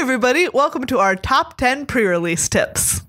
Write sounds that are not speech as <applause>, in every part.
everybody, welcome to our top 10 pre release tips.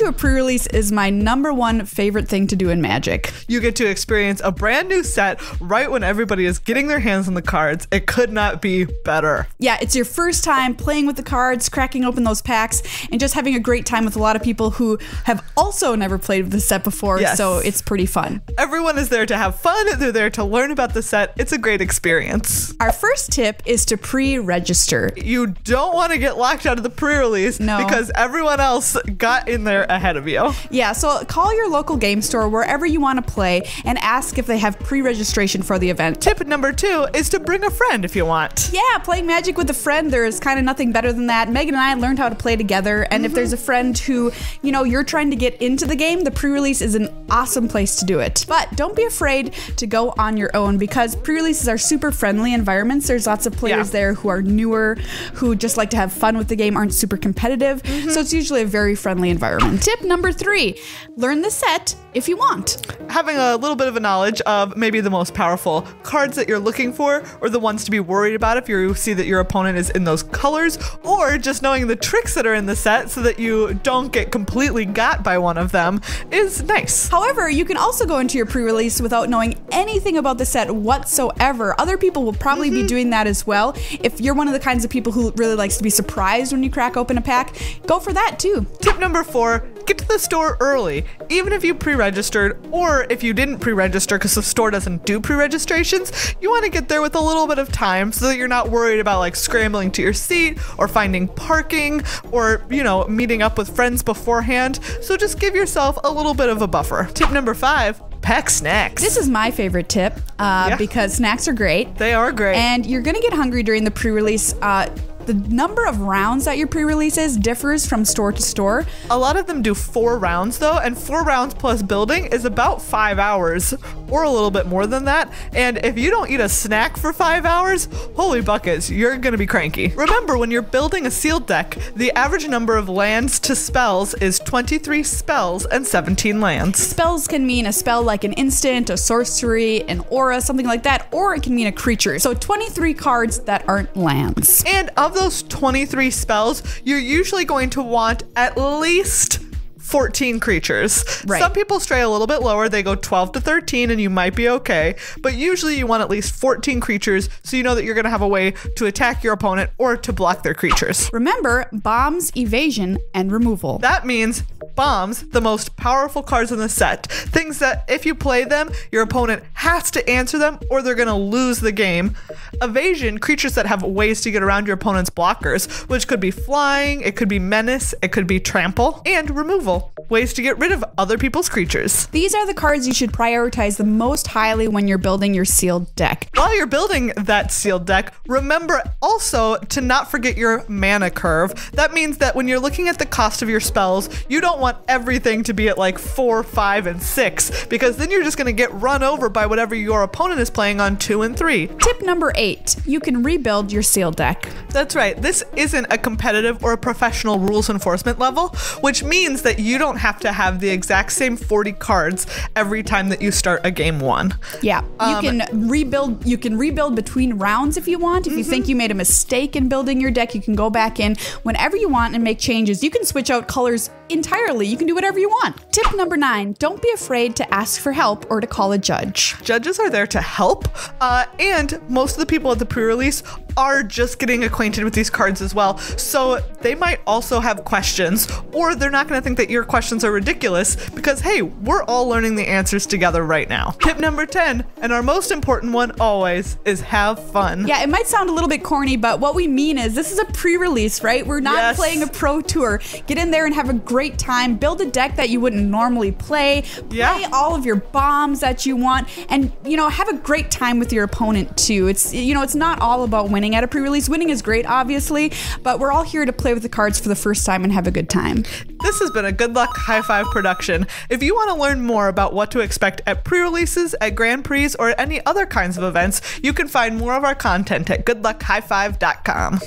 To a pre release is my number one favorite thing to do in Magic. You get to experience a brand new set right when everybody is getting their hands on the cards. It could not be better. Yeah, it's your first time playing with the cards, cracking open those packs, and just having a great time with a lot of people who have also never played with the set before. Yes. So it's pretty fun. Everyone is there to have fun, they're there to learn about the set. It's a great experience. Our first tip is to pre register. You don't want to get locked out of the pre release No. because everyone else got in there <laughs> ahead of you. Yeah, so call your local game store wherever you want to play and ask if they have pre registration for the event. Tip number two is to bring a friend if you want. Yeah, playing Magic with a friend, there's kind of nothing better than that. Meghan and I learned how to play together, and if mm-hmm. there's a friend who, you know, you're trying to get into the game, the pre release is an awesome place to do it. But don't be afraid to go on your own because pre releases are super friendly environments. There's lots of players Yeah. there who are newer, who just like to have fun with the game, aren't super competitive. Mm-hmm. So it's usually a very friendly environment. Tip number three learn the set if you want. Having a little bit of a knowledge of maybe the most powerful cards that you're looking for, or the ones to be worried about if you see that your opponent is in those colors, or just knowing the tricks that are in the set so that you don't get completely got by one of them is nice. However, you can also go into your pre release without knowing anything about the set whatsoever. Other people will probably be mm-hmm. doing that as well. If you're one of the kinds of people who really likes to be surprised when you crack open a pack, go for that too. Tip number four get to the store early. Even if you pre registered, or if you didn't pre register because the store doesn't do pre registrations, you want to get there with a little bit of time so that you're not worried about like scrambling to your seat or finding parking or, you know, meeting up with friends beforehand. So just give yourself a little bit of a buffer. Tip number five pack snacks. This is my favorite tip uh, Yeah. because snacks are great. they are great. And you're gonna get hungry during the pre-release. Uh, the number of rounds that your pre-release is differs from store to store. A lot of them do four rounds though, and four rounds plus building is about five hours or a little bit more than that. And if you don't eat a snack for five hours, holy buckets, you're gonna be cranky. Remember, when you're building a sealed deck, the average number of lands to spells is 23 spells and 17 lands. Spells can mean a spell like an instant, a sorcery, an aura, something like that, or it can mean a creature. So 23 cards that aren't lands. And of those 23 spells, you're usually going to want at least 14 creatures. Right. Some people stray a little bit lower, they go 12 to 13, and you might be okay. But usually you want at least 14 creatures so you know that you're going to have a way to attack your opponent or to block their creatures. Remember, bombs, evasion, and removal. That means bombs, the most powerful cards in the set. Things that if you play them, your opponent has to answer them or they're going to lose the game. Evasion, creatures that have ways to get around your opponent's blockers, which could be flying, it could be menace, it could be trample, and removal, ways to get rid of other people's creatures. These are the cards you should prioritize the most highly when you're building your sealed deck. While you're building that sealed deck, remember also to not forget your mana curve. That means that when you're looking at the cost of your spells, you don't want everything to be at like four, five, and six, because then you're just gonna get run over by whatever your opponent is playing on two and three. Tip number eight you can rebuild your sealed deck. That's right. This isn't a competitive or a professional rules enforcement level, which means that you don't have to have the exact same 40 cards every time that you start a game one. Yeah, you Um, can rebuild. You can rebuild between rounds if you want. If you think you made a mistake in building your deck, you can go back in whenever you want and make changes. You can switch out colors entirely. You can do whatever you want. Tip number nine: Don't be afraid to ask for help or to call a judge. Judges are there to help, uh, and most of the people at the pre-release are just getting acquainted with these cards as well. So they might also have questions, or they're not going to think that your questions are ridiculous because hey, we're all learning the answers together right now. Tip number 10, and our most important one always, is have fun. Yeah, it might sound a little bit corny, but what we mean is this is a pre-release, right? We're not Yes. playing a pro tour. Get in there and have a great time. Build a deck that you wouldn't normally play. Play Yeah. all of your bombs that you want, and you know have a great time with your opponent too. It's you know it's not all about winning at a pre-release. Winning is great, obviously, but we're all here to play with the cards for the first time and have a good time. This has been a Good Luck High Five production. If you want to learn more about what to expect at pre releases, at Grand Prix, or at any other kinds of events, you can find more of our content at goodluckhighfive.com.